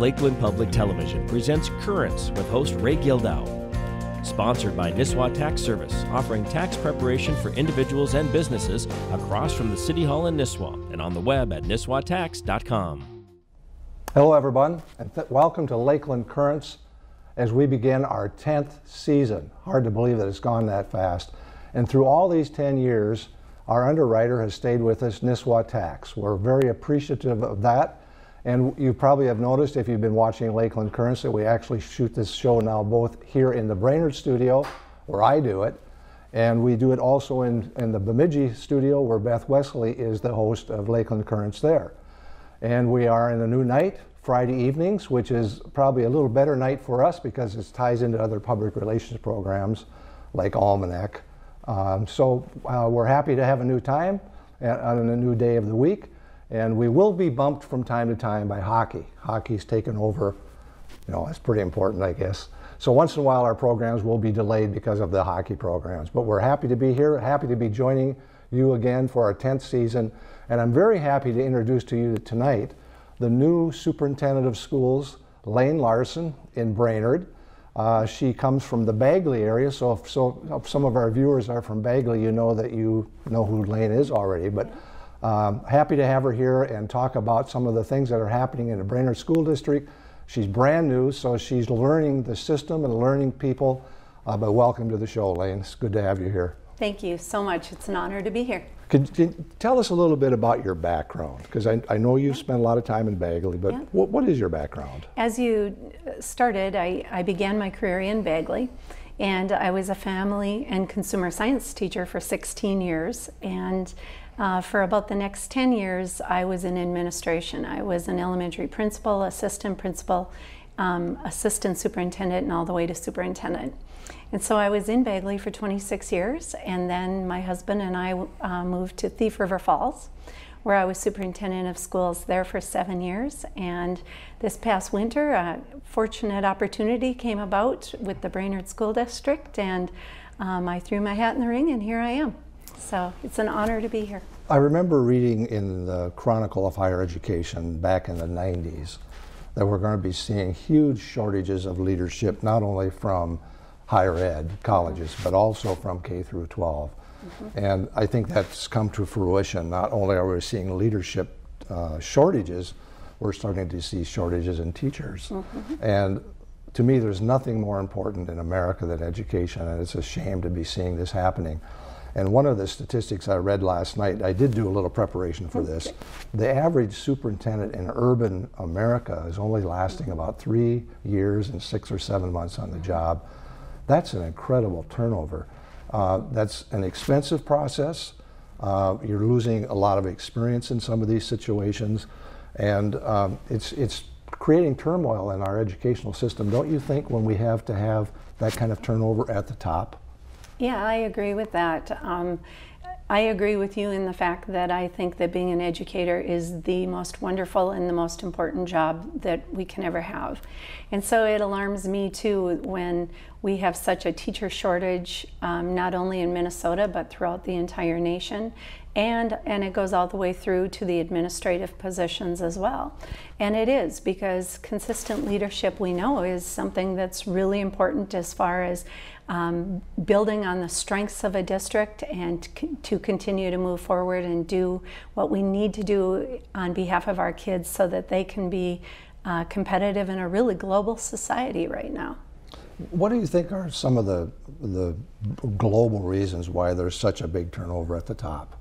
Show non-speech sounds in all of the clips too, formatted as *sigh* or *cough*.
Lakeland Public Television presents Currents with host Ray Gildow. Sponsored by Nisswa Tax Service, offering tax preparation for individuals and businesses across from the City Hall in Nisswa and on the web at nisswatax.com. Hello, everyone, and welcome to Lakeland Currents as we begin our 10th season. Hard to believe that it's gone that fast. And through all these 10 years, our underwriter has stayed with us, Nisswa Tax. We're very appreciative of that. And you probably have noticed if you've been watching Lakeland Currents that we actually shoot this show now both here in the Brainerd studio, where I do it, and we do it also in, in the Bemidji studio, where Beth Wesley is the host of Lakeland Currents there. And we are in a new night, Friday evenings, which is probably a little better night for us because it ties into other public relations programs like Almanac. Um, so uh, we're happy to have a new time on a new day of the week. And we will be bumped from time to time by hockey. Hockey's taken over, you know, it's pretty important, I guess. So once in a while, our programs will be delayed because of the hockey programs. But we're happy to be here, happy to be joining you again for our 10th season. And I'm very happy to introduce to you tonight the new superintendent of schools, Laine Larson in Brainerd. Uh, she comes from the Bagley area, so if, so if some of our viewers are from Bagley, you know that you know who Laine is already. But um, happy to have her here and talk about some of the things that are happening in the Brainerd School District. She's brand new, so she's learning the system and learning people. Uh, but welcome to the show, Laine. It's good to have you here. Thank you so much. It's an honor to be here. Could, could tell us a little bit about your background? Because I, I, know you've spent a lot of time in Bagley, but yeah. what, what is your background? As you started, I, I began my career in Bagley. And I was a family and consumer science teacher for 16 years. And uh, for about the next 10 years, I was in administration. I was an elementary principal, assistant principal, um, assistant superintendent, and all the way to superintendent. And so I was in Bagley for 26 years, and then my husband and I uh, moved to Thief River Falls, where I was superintendent of schools there for seven years. And this past winter, a fortunate opportunity came about with the Brainerd School District, and um, I threw my hat in the ring, and here I am. So it's an honor to be here. I remember reading in the Chronicle of Higher Education back in the 90s that we're going to be seeing huge shortages of leadership, not only from higher ed colleges, but also from K through 12. Mm-hmm. And I think that's come to fruition. Not only are we seeing leadership uh, shortages, we're starting to see shortages in teachers. Mm-hmm. And to me, there's nothing more important in America than education, and it's a shame to be seeing this happening. And one of the statistics I read last night, I did do a little preparation for this. The average superintendent in urban America is only lasting about three years and six or seven months on the job. That's an incredible turnover. Uh, that's an expensive process. Uh, you're losing a lot of experience in some of these situations, and um, it's it's creating turmoil in our educational system. Don't you think when we have to have that kind of turnover at the top? Yeah, I agree with that. Um, I agree with you in the fact that I think that being an educator is the most wonderful and the most important job that we can ever have. And so it alarms me too when we have such a teacher shortage, um, not only in Minnesota, but throughout the entire nation. And, and it goes all the way through to the administrative positions as well. And it is because consistent leadership, we know, is something that's really important as far as um, building on the strengths of a district and to continue to move forward and do what we need to do on behalf of our kids so that they can be uh, competitive in a really global society right now. What do you think are some of the the global reasons why there's such a big turnover at the top,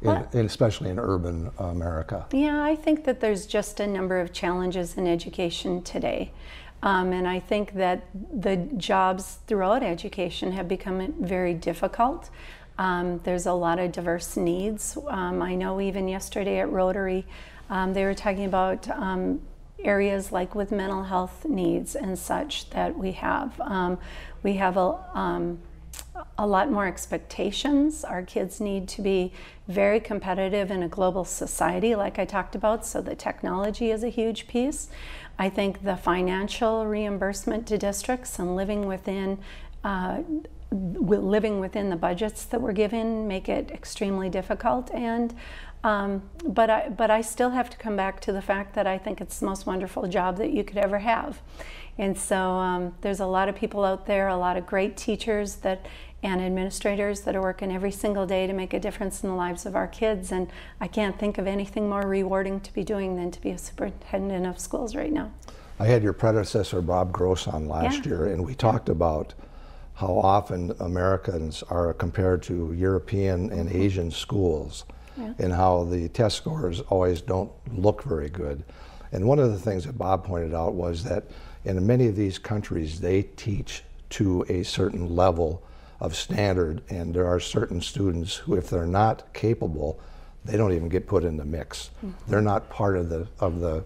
in, especially in urban America? Yeah, I think that there's just a number of challenges in education today. Um, and I think that the jobs throughout education have become very difficult. Um, there's a lot of diverse needs. Um, I know even yesterday at Rotary, um, they were talking about um, areas like with mental health needs and such that we have. Um, we have a, a lot more expectations. Our kids need to be very competitive in a global society, like I talked about, so the technology is a huge piece. I think the financial reimbursement to districts and living within uh, living within the budgets that we're given make it extremely difficult and um, but I but I still have to come back to the fact that I think it's the most wonderful job that you could ever have and so um, there's a lot of people out there a lot of great teachers that and administrators that are working every single day to make a difference in the lives of our kids and I can't think of anything more rewarding to be doing than to be a superintendent of schools right now. I had your predecessor Bob Gross on last yeah. year and we talked about how often Americans are compared to European and. Asian schools yeah. and how the test scores always don't look very good. And one of the things that Bob pointed out was that in many of these countries, they teach to a certain level of standard, and there are certain students who, if they're not capable, they don't even get put in the mix. Mm-hmm. They're not part of the of the,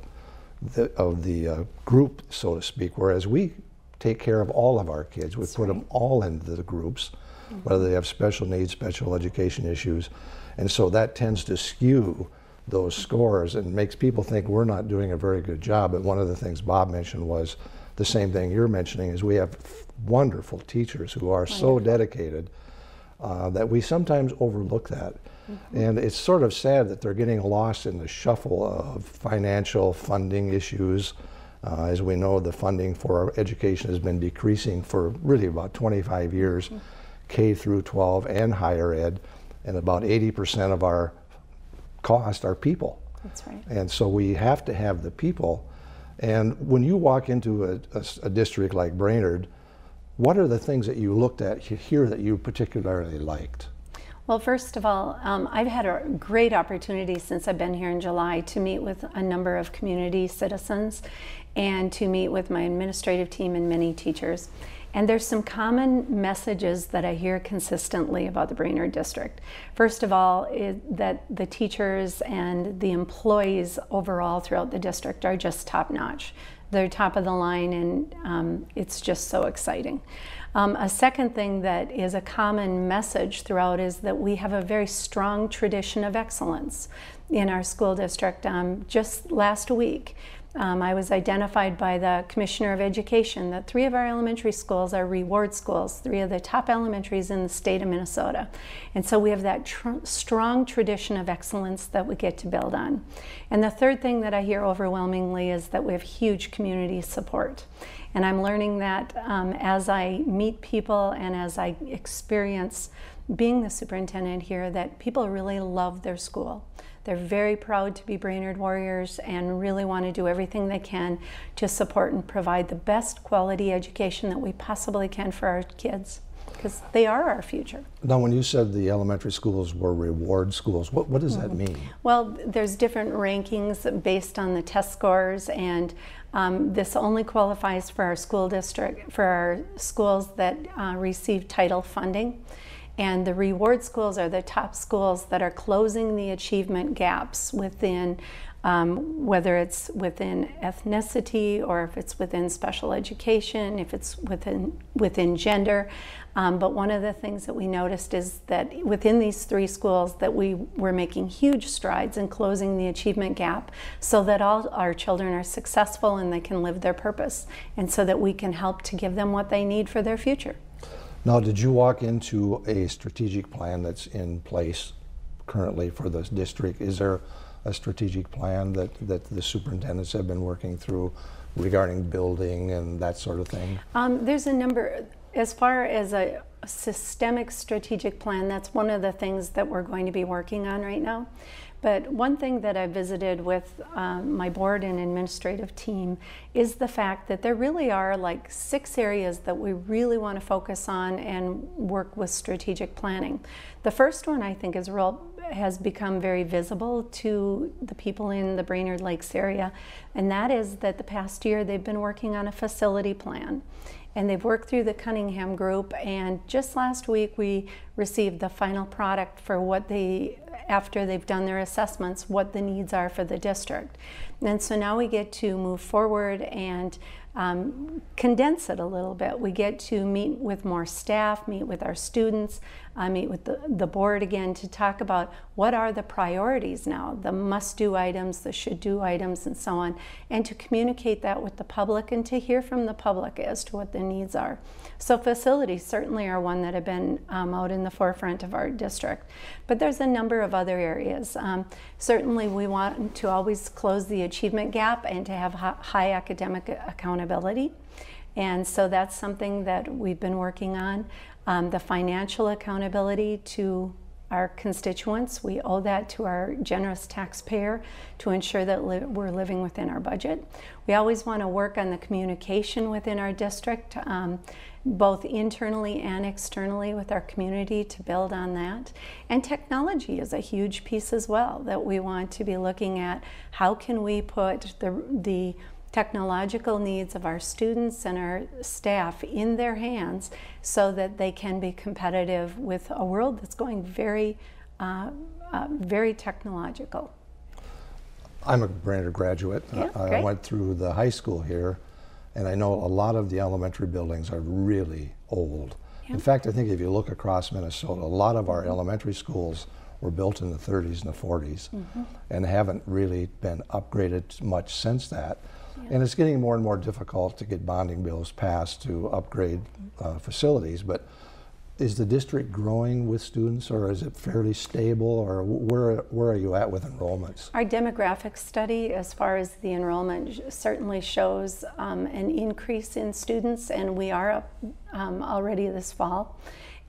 the of the uh, group, so to speak. Whereas we take care of all of our kids. We That's put right. them all into the groups, mm-hmm. whether they have special needs, special education issues. And so that tends to skew those scores and makes people think we're not doing a very good job. But one of the things Bob mentioned was the same thing you're mentioning is we have wonderful teachers who are so dedicated uh, that we sometimes overlook that. Mm-hmm. And it's sort of sad that they're getting lost in the shuffle of financial funding issues, uh, as we know, the funding for education has been decreasing for really about 25 years, mm-hmm. K through 12 and higher ed, and about 80% of our cost are people. That's right. And so we have to have the people. And when you walk into a, a, a district like Brainerd, what are the things that you looked at here that you particularly liked? Well, first of all, um, I've had a great opportunity since I've been here in July to meet with a number of community citizens and to meet with my administrative team and many teachers. And there's some common messages that I hear consistently about the Brainerd District. First of all, that the teachers and the employees overall throughout the district are just top notch. They're top of the line, and um, it's just so exciting. Um, a second thing that is a common message throughout is that we have a very strong tradition of excellence in our school district. Um, just last week, um, I was identified by the Commissioner of Education that three of our elementary schools are reward schools, three of the top elementaries in the state of Minnesota. And so we have that tr strong tradition of excellence that we get to build on. And the third thing that I hear overwhelmingly is that we have huge community support. And I'm learning that um, as I meet people and as I experience being the superintendent here, that people really love their school. They're very proud to be Brainerd Warriors and really want to do everything they can to support and provide the best quality education that we possibly can for our kids because they are our future. Now, when you said the elementary schools were reward schools, what, what does mm-hmm. that mean? Well, there's different rankings based on the test scores, and um, this only qualifies for our school district, for our schools that uh, receive title funding. And the reward schools are the top schools that are closing the achievement gaps within, um, whether it's within ethnicity or if it's within special education, if it's within, within gender. Um, but one of the things that we noticed is that within these three schools that we were making huge strides in closing the achievement gap so that all our children are successful and they can live their purpose and so that we can help to give them what they need for their future. Now, did you walk into a strategic plan that's in place currently for the district? Is there a strategic plan that, that the superintendents have been working through regarding building and that sort of thing? Um, there's a number, as far as a systemic strategic plan, that's one of the things that we're going to be working on right now. But one thing that I visited with um, my board and administrative team is the fact that there really are like six areas that we really want to focus on and work with strategic planning. The first one I think is real has become very visible to the people in the Brainerd Lakes area, and that is that the past year they've been working on a facility plan and they've worked through the Cunningham group and just last week we received the final product for what they after they've done their assessments what the needs are for the district and so now we get to move forward and um, condense it a little bit we get to meet with more staff meet with our students uh, meet with the, the board again to talk about what are the priorities now, the must do items, the should do items, and so on, and to communicate that with the public and to hear from the public as to what the needs are. So, facilities certainly are one that have been um, out in the forefront of our district, but there's a number of other areas. Um, certainly, we want to always close the achievement gap and to have high academic accountability. And so that's something that we've been working on. Um, the financial accountability to our constituents. We owe that to our generous taxpayer to ensure that li we're living within our budget. We always want to work on the communication within our district, um, both internally and externally with our community to build on that. And technology is a huge piece as well that we want to be looking at. How can we put the, the technological needs of our students and our staff in their hands so that they can be competitive with a world that's going very, uh, uh, very technological. I'm a Brainerd graduate. Yeah, I went through the high school here, and I know a lot of the elementary buildings are really old. Yeah. In fact, I think if you look across Minnesota, a lot of our elementary schools were built in the 30s and the 40s mm -hmm. and haven't really been upgraded much since that. And it's getting more and more difficult to get bonding bills passed to upgrade uh, facilities. But is the district growing with students or is it fairly stable or where, where are you at with enrollments? Our demographic study as far as the enrollment certainly shows um, an increase in students and we are up um, already this fall.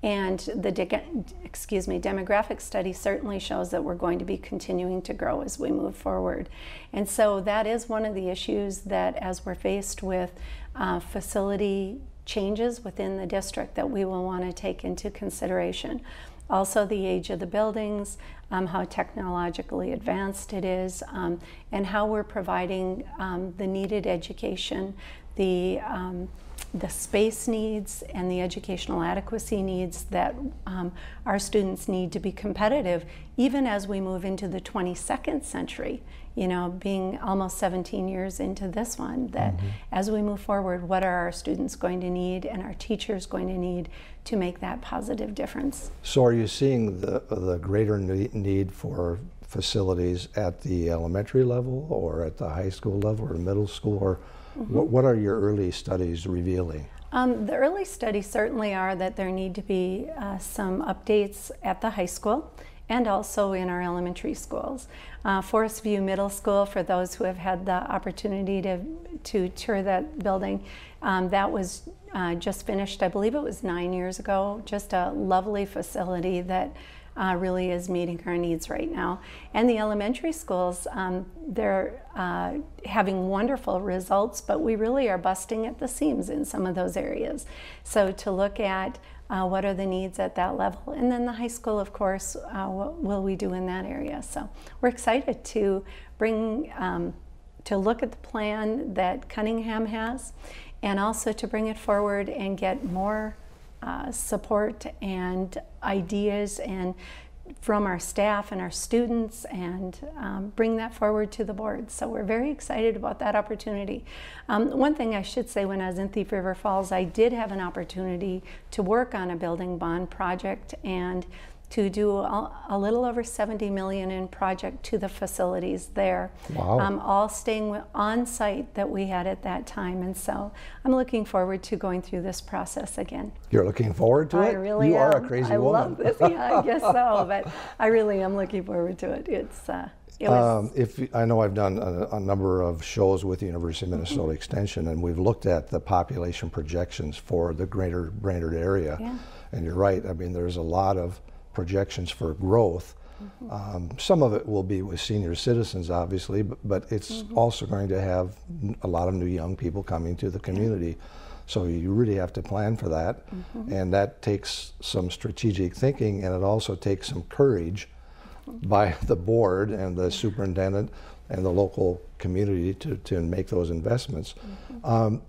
And the excuse me, demographic study certainly shows that we're going to be continuing to grow as we move forward. And so that is one of the issues that as we're faced with uh, facility changes within the district that we will want to take into consideration. Also the age of the buildings, um, how technologically advanced it is, um, and how we're providing um, the needed education, the um, the space needs and the educational adequacy needs that um, our students need to be competitive, even as we move into the 22nd century. You know, being almost 17 years into this one, that mm-hmm. as we move forward, what are our students going to need and our teachers going to need to make that positive difference? So, are you seeing the, the greater need for facilities at the elementary level or at the high school level or middle school? Or Mm-hmm. What, what, are your early studies revealing? Um, the early studies certainly are that there need to be uh, some updates at the high school and also in our elementary schools. Uh, Forest View Middle School, for those who have had the opportunity to, to tour that building, um, that was uh, just finished, I believe it was nine years ago. Just a lovely facility that uh, really is meeting our needs right now. And the elementary schools, um, they're uh, having wonderful results, but we really are busting at the seams in some of those areas. So to look at uh, what are the needs at that level, and then the high school, of course, uh, what will we do in that area? So we're excited to bring. Um, to look at the plan that Cunningham has and also to bring it forward and get more uh, support and ideas and from our staff and our students and um, bring that forward to the board. So we're very excited about that opportunity. Um, one thing I should say when I was in Thief River Falls, I did have an opportunity to work on a building bond project and to do a, a, little over 70 million in project to the facilities there. Wow. Um, all staying on site that we had at that time. And so I'm looking forward to going through this process again. You're looking forward to I it? I really you am. are a crazy I woman. I love this. Yeah, I guess so. *laughs* But I really am looking forward to it. It's, uh, it um, if I know I've done a, a, number of shows with the University of mm-hmm. Minnesota mm -hmm. Extension, and we've looked at the population projections for the greater Brainerd area. Yeah. And you're right. I mean, there's a lot of projections for growth. Mm-hmm. Um, some of it will be with senior citizens, obviously, but, but it's mm-hmm. also going to have a lot of new young people coming to the community. So you really have to plan for that, mm-hmm. and that takes some strategic thinking, and it also takes some courage mm-hmm. by *laughs* the board and the superintendent and the local community to, to make those investments. Mm-hmm. Um,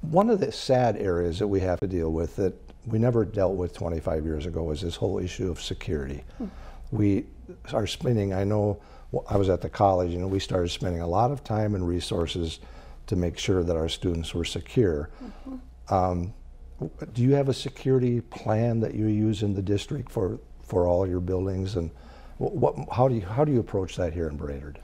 one of the sad areas that we have to deal with that we never dealt with 25 years ago was this whole issue of security. Hmm. We are spending, I know I was at the college, and we started spending a lot of time and resources to make sure that our students were secure. Mm-hmm. Um, do you have a security plan that you use in the district for, for all your buildings? And what, how, do you, how do you approach that here in Brainerd?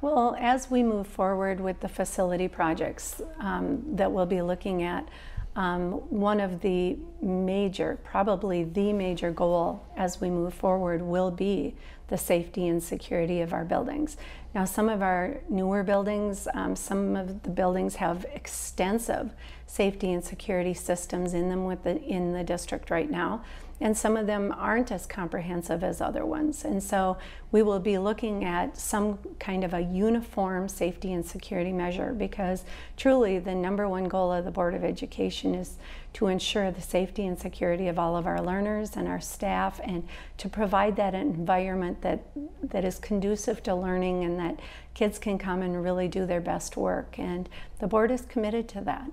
Well, as we move forward with the facility projects um, that we'll be looking at, um, one of the major, probably the major goal as we move forward will be the safety and security of our buildings. Now, some of our newer buildings, um, some of the buildings have extensive safety and security systems in them with the, in the district right now and some of them aren't as comprehensive as other ones. And so we will be looking at some kind of a uniform safety and security measure because truly the number one goal of the Board of Education is to ensure the safety and security of all of our learners and our staff and to provide that environment that, that is conducive to learning and that kids can come and really do their best work. And the board is committed to that.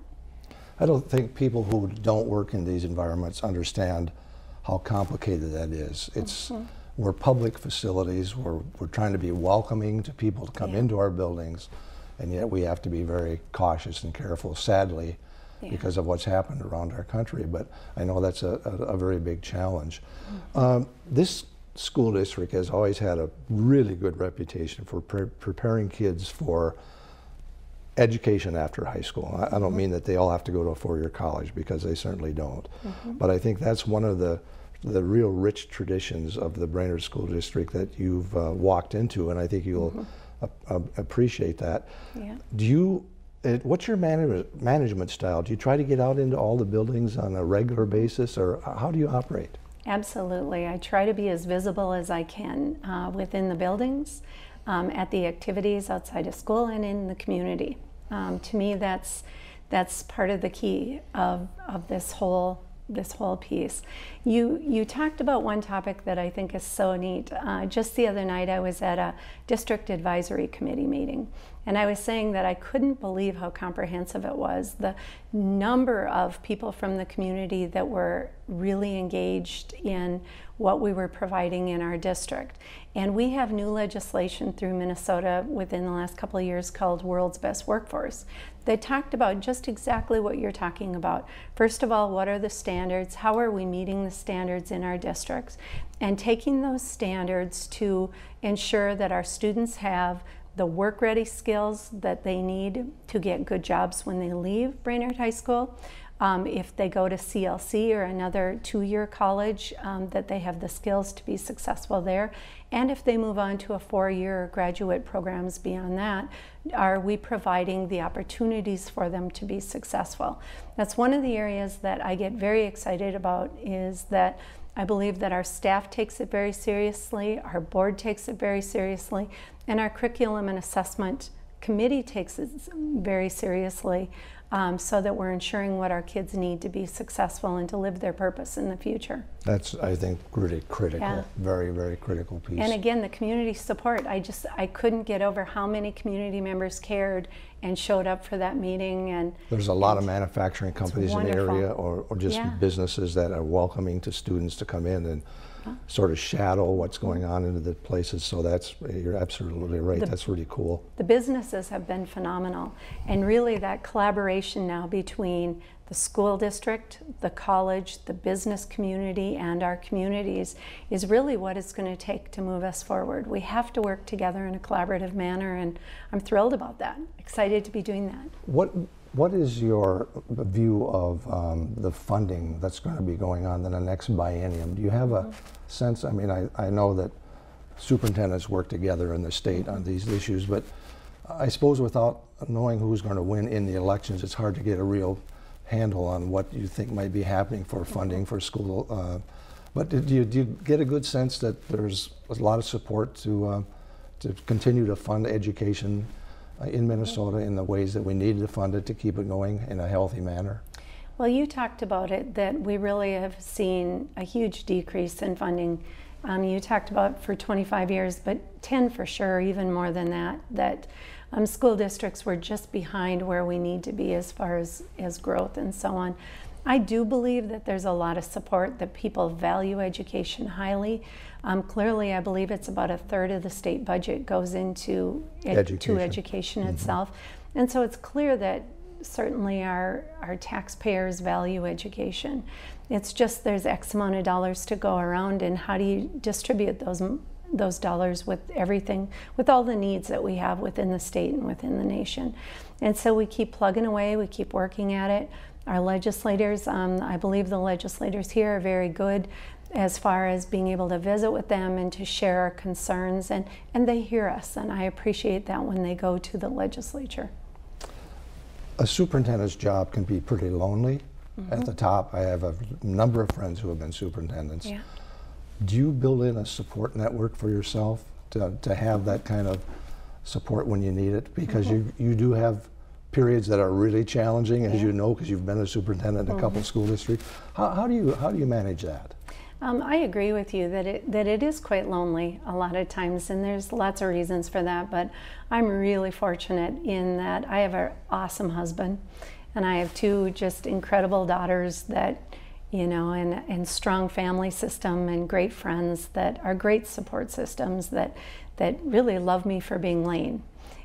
I don't think people who don't work in these environments understand how complicated that is. It's mm -hmm. we're public facilities. We're we're trying to be welcoming to people to come yeah. into our buildings, and yet we have to be very cautious and careful. Sadly, yeah. because of what's happened around our country. But I know that's a, a, a very big challenge. Mm -hmm. um, this school district has always had a really good reputation for pre preparing kids for education after high school. I, I don't mm -hmm. mean that they all have to go to a four-year college because they certainly don't. Mm -hmm. But I think that's one of the the real rich traditions of the Brainerd School District that you've uh, walked into, and I think you'll mm -hmm. appreciate that. Yeah. Do you? It, what's your manage management style? Do you try to get out into all the buildings on a regular basis, or how do you operate? Absolutely. I try to be as visible as I can uh, within the buildings um, at the activities outside of school and in the community. Um, to me, that's that's part of the key of, of this whole this whole piece. You you talked about one topic that I think is so neat. Uh, just the other night, I was at a district advisory committee meeting, and I was saying that I couldn't believe how comprehensive it was. The number of people from the community that were really engaged in what we were providing in our district. And we have new legislation through Minnesota within the last couple of years called World's Best Workforce. They talked about just exactly what you're talking about. First of all, what are the standards? How are we meeting the standards in our districts? And taking those standards to ensure that our students have the work ready skills that they need to get good jobs when they leave Brainerd High School. Um, if they go to CLC or another two year college, um, that they have the skills to be successful there. And if they move on to a four year graduate programs beyond that, are we providing the opportunities for them to be successful? That's one of the areas that I get very excited about is that I believe that our staff takes it very seriously, our board takes it very seriously, and our curriculum and assessment committee takes it very seriously um, so that we're ensuring what our kids need to be successful and to live their purpose in the future. That's, I think, really critical, yeah. very, very critical piece. And again, the community support. I just, I couldn't get over how many community members cared and showed up for that meeting. And there's a lot of manufacturing companies in the area, or, or just yeah. businesses that are welcoming to students to come in and sort of shadow what's going on into the places. So that's, you're absolutely right. The, that's really cool. The businesses have been phenomenal. And really that collaboration now between the school district, the college, the business community, and our communities is really what it's going to take to move us forward. We have to work together in a collaborative manner, and I'm thrilled about that. Excited to be doing that. What what is your view of um, the funding that's going to be going on in the next biennium? Do you have a sense? I mean, I, I know that superintendents work together in the state on these issues, but I suppose without knowing who's going to win in the elections, it's hard to get a real handle on what you think might be happening for funding for school. Uh, but do you, do you get a good sense that there's a lot of support to, uh, to continue to fund education in Minnesota in the ways that we need to fund it to keep it going in a healthy manner? Well, you talked about it that we really have seen a huge decrease in funding. Um, you talked about for 25 years, but 10 for sure, even more than that, that um, school districts were just behind where we need to be as far as, as growth and so on. I do believe that there's a lot of support, that people value education highly. Um, clearly, I believe it's about a third of the state budget goes into ed education. to education mm -hmm. itself. And so it's clear that certainly our, our taxpayers value education. It's just there's X amount of dollars to go around, and how do you distribute those those dollars with everything, with all the needs that we have within the state and within the nation. And so we keep plugging away, we keep working at it. Our legislators, um, I believe the legislators here are very good as far as being able to visit with them and to share our concerns, and, and they hear us, and I appreciate that when they go to the legislature. A superintendent's job can be pretty lonely. Mm -hmm. At the top, I have a number of friends who have been superintendents. Yeah. Do you build in a support network for yourself to, to have that kind of support when you need it? Because mm -hmm. you, you do have periods that are really challenging, as yeah. you know, because you've been a superintendent in a mm -hmm. couple school districts. How, how, do you how do you manage that? Um, I agree with you that it that it is quite lonely a lot of times, and there's lots of reasons for that. But I'm really fortunate in that I have an awesome husband, and I have two just incredible daughters that, you know, and and strong family system and great friends that are great support systems that that really love me for being Laine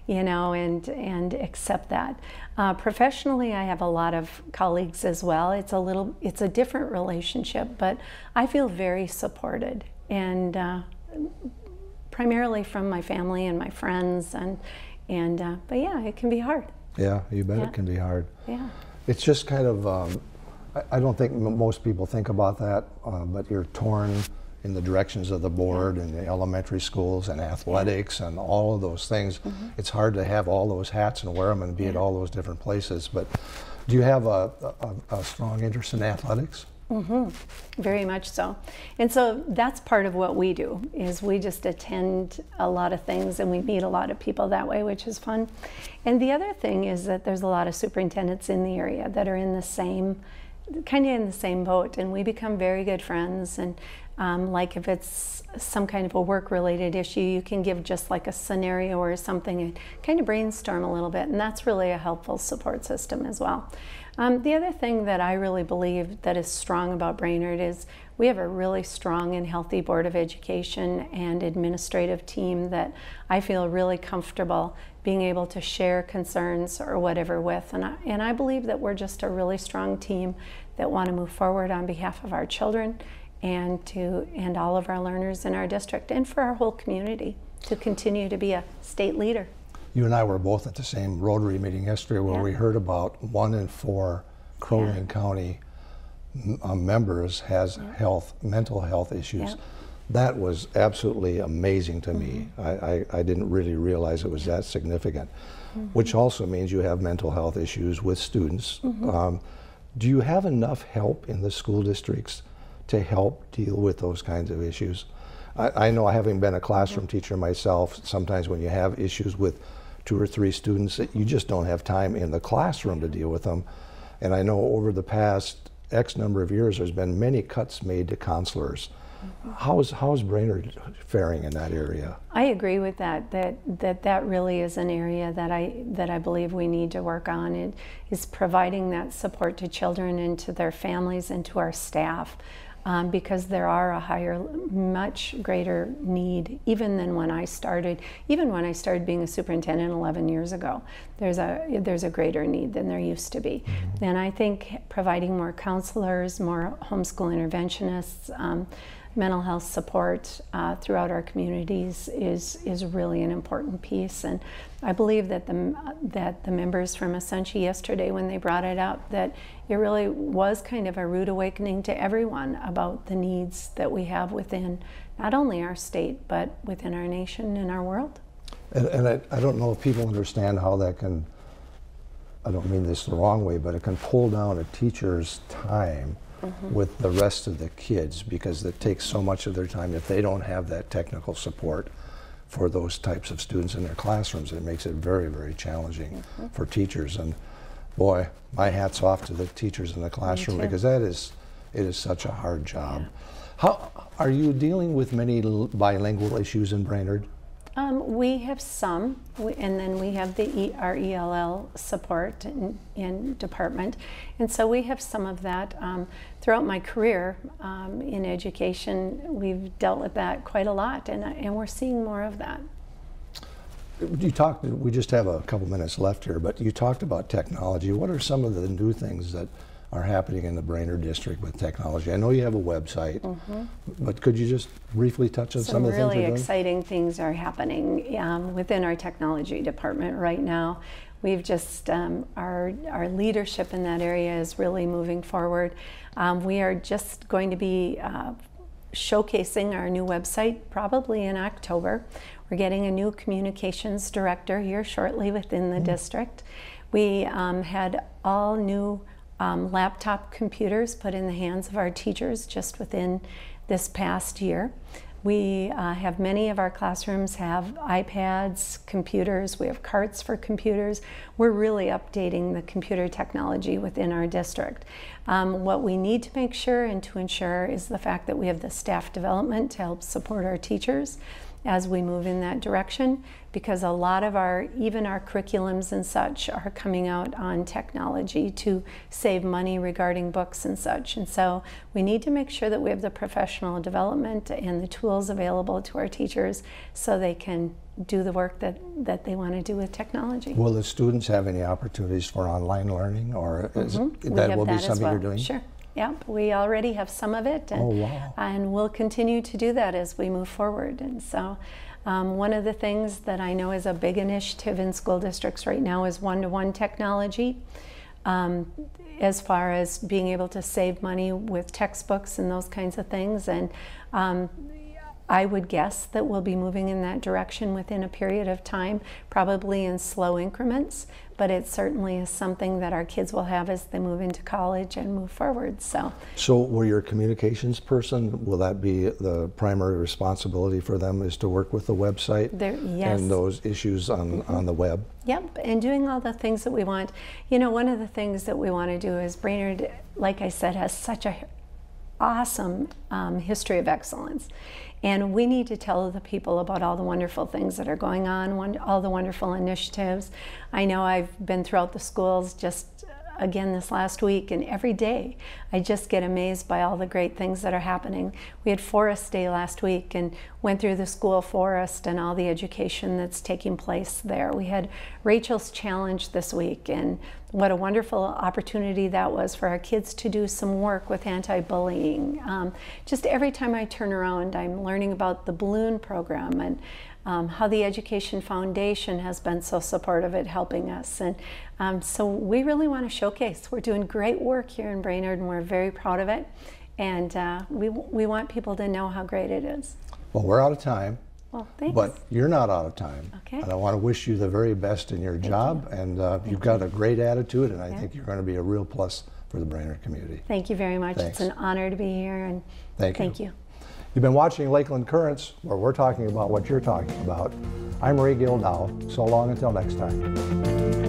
you know, and and accept that. Uh, professionally, I have a lot of colleagues as well. It's a little, it's a different relationship, but I feel very supported, and uh, primarily from my family and my friends, and and uh, but yeah, it can be hard. Yeah, you bet yeah. it can be hard. Yeah. It's just kind of. Um, I, I, don't think most people think about that, uh, but you're torn in the directions of the board and the elementary schools and athletics and all of those things. Mm -hmm. It's hard to have all those hats and wear them and be at all those different places. But do you have a, a, a strong interest in athletics? Mm -hmm. Very much so. And so that's part of what we do is we just attend a lot of things and we meet a lot of people that way, which is fun. And the other thing is that there's a lot of superintendents in the area that are in the same kind of in the same boat and we become very good friends and um, like if it's some kind of a work related issue, you can give just like a scenario or something and kind of brainstorm a little bit, and that's really a helpful support system as well. Um, the other thing that I really believe that is strong about Brainerd is we have a really strong and healthy Board of Education and administrative team that I feel really comfortable being able to share concerns or whatever with. And I, and I believe that we're just a really strong team that want to move forward on behalf of our children and to and all of our learners in our district and for our whole community to continue to be a state leader. You and I were both at the same Rotary meeting yesterday where yeah. we heard about one in four Crow Wing yeah. County uh, members has yeah. health, mental health issues. That was absolutely amazing to mm -hmm. me. Mm-hmm. I, I, I, didn't really realize it was that significant, mm -hmm. which also means you have mental health issues with students. Mm -hmm. um, do you have enough help in the school districts to help deal with those kinds of issues. I, I know having been a classroom teacher myself, sometimes when you have issues with two or three students, you just don't have time in the classroom to deal with them. And I know over the past X number of years, there's been many cuts made to counselors. Mm-hmm. How's how's Brainerd faring in that area? I agree with that. That that that really is an area that I that I believe we need to work on. It is providing that support to children and to their families and to our staff um, because there are a higher, much greater need even than when I started. Even when I started being a superintendent 11 years ago, there's a there's a greater need than there used to be. Mm-hmm. And I think providing more counselors, more homeschool interventionists. Um, mental health support uh, throughout our communities is is really an important piece. And I believe that the that the members from Essentia yesterday, when they brought it up, that it really was kind of a rude awakening to everyone about the needs that we have within not only our state but within our nation and our world. And, and I, I don't know if people understand how that can. I don't mean this the wrong way, but it can pull down a teacher's time mm-hmm. with the rest of the kids because it takes so much of their time if they don't have that technical support for those types of students in their classrooms. It makes it very, very challenging mm-hmm. for teachers. And boy, my hat's off to the teachers in the classroom because that is it is such a hard job. Yeah. How are you dealing with many bilingual issues in Brainerd? Um, we have some, we, and then we have the e, our ELL support in, in, department, and so we have some of that. Um, throughout my career um, in education, we've dealt with that quite a lot, and, and we're seeing more of that. You talked, we just have a couple minutes left here, but you talked about technology. What are some of the new things that are happening in the Brainerd district with technology? I know you have a website, but could you just briefly touch on some, Some of the things really exciting things are happening um, within our technology department right now. We've just, um, our, our leadership in that area is really moving forward. Um, we are just going to be uh, showcasing our new website probably in October. We're getting a new communications director here shortly within the district. We um, had all new um, laptop computers put in the hands of our teachers just within this past year. We uh, have many of our classrooms have iPads, computers, we have carts for computers. We're really updating the computer technology within our district. Um, what we need to make sure and to ensure is the fact that we have the staff development to help support our teachers as we move in that direction because a lot of our even our curriculums and such are coming out on technology to save money regarding books and such and so we need to make sure that we have the professional development and the tools available to our teachers so they can do the work that, that they want to do with technology. Will the students have any opportunities for online learning, or is, mm-hmm. We that will be something well. you're doing? Sure. Yep, we already have some of it, and, Oh, wow. and we'll continue to do that as we move forward. And so, um, one of the things that I know is a big initiative in school districts right now is one-to-one technology. Um, as far as being able to save money with textbooks and those kinds of things, and um, I would guess that we'll be moving in that direction within a period of time, probably in slow increments, but it certainly is something that our kids will have as they move into college and move forward. So, So, will your communications person, will that be the primary responsibility for them is to work with the website There- yes. and those issues on, mm-hmm. on the web? Yep, and doing all the things that we want. You know, one of the things that we want to do is Brainerd, like I said, has such a awesome um, history of excellence. And we need to tell the people about all the wonderful things that are going on, one, all the wonderful initiatives. I know I've been throughout the schools just uh, again this last week, and every day I just get amazed by all the great things that are happening. We had Forest Day last week and went through the school forest and all the education that's taking place there. We had Rachel's Challenge this week, and what a wonderful opportunity that was for our kids to do some work with anti bullying. Um, just every time I turn around, I'm learning about the balloon program and um, how the Education Foundation has been so supportive at helping us. And um, so we really want to showcase. We're doing great work here in Brainerd and we're very proud of it. And uh, we, we want people to know how great it is. Well, we're out of time, Well, thanks. but you're not out of time. Okay. And I want to wish you the very best in your job, and uh, you've got a great attitude, and I think you're going to be a real plus for the Brainerd community. Thank you very much. Thanks. It's an honor to be here and Thank you. thank you. You've been watching Lakeland Currents, where we're talking about what you're talking about. I'm Ray Gildow. So long until next time.